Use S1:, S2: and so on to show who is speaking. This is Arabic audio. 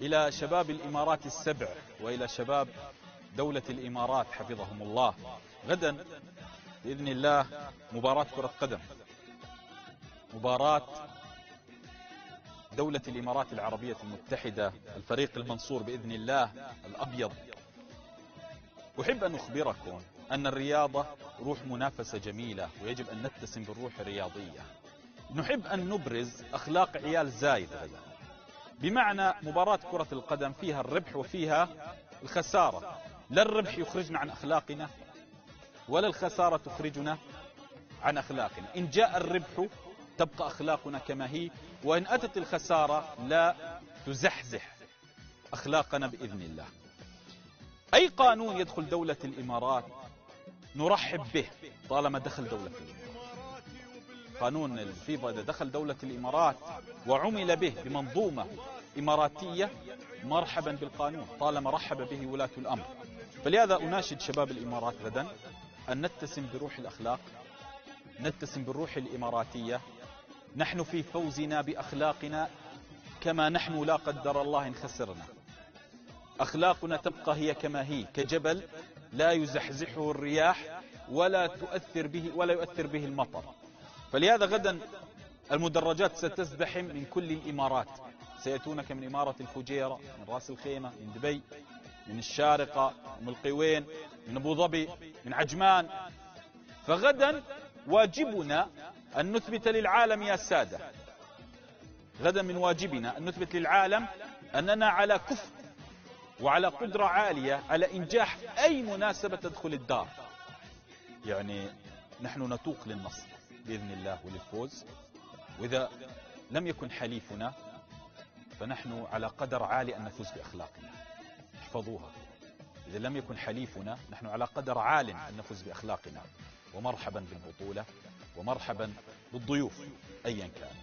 S1: إلى شباب الإمارات السبع وإلى شباب دولة الإمارات حفظهم الله. غدا بإذن الله مباراة كرة قدم. مباراة دولة الإمارات العربية المتحدة الفريق المنصور بإذن الله الأبيض. أحب أن أخبركم أن الرياضة روح منافسة جميلة ويجب أن نتسم بالروح الرياضية. نحب أن نبرز أخلاق عيال زايد غدا. بمعنى مباراة كرة القدم فيها الربح وفيها الخسارة. لا الربح يخرجنا عن أخلاقنا ولا الخسارة تخرجنا عن أخلاقنا. إن جاء الربح تبقى أخلاقنا كما هي وإن أتت الخسارة لا تزحزح أخلاقنا بإذن الله. أي قانون يدخل دولة الإمارات نرحب به طالما دخل دولة الإمارات. قانون الفيفا إذا دخل دولة الإمارات وعمل به بمنظومة إماراتية مرحبا بالقانون طالما رحب به ولاة الأمر. فلهذا أناشد شباب الإمارات غدا أن نتسم بروح الأخلاق نتسم بالروح الإماراتية. نحن في فوزنا بأخلاقنا كما نحن لا قدر الله إن خسرنا أخلاقنا تبقى هي كما هي كجبل لا يزحزحه الرياح ولا تؤثر به ولا يؤثر به المطر. فلهذا غدا المدرجات ستزدحم من كل الإمارات. سيأتونك من إمارة الفجيرة من راس الخيمة من دبي من الشارقة من القوين من أبو ظبي من عجمان. فغدا واجبنا أن نثبت للعالم يا سادة. غدا من واجبنا أن نثبت للعالم أننا على كفء وعلى قدرة عالية على إنجاح أي مناسبة تدخل الدار. يعني نحن نتوق للنصر. بإذن الله وللفوز وإذا لم يكن حليفنا فنحن على قدر عالي أن نفوز بأخلاقنا. احفظوها. إذا لم يكن حليفنا نحن على قدر عال أن نفوز بأخلاقنا. ومرحبا بالبطولة ومرحبا بالضيوف أيا كان.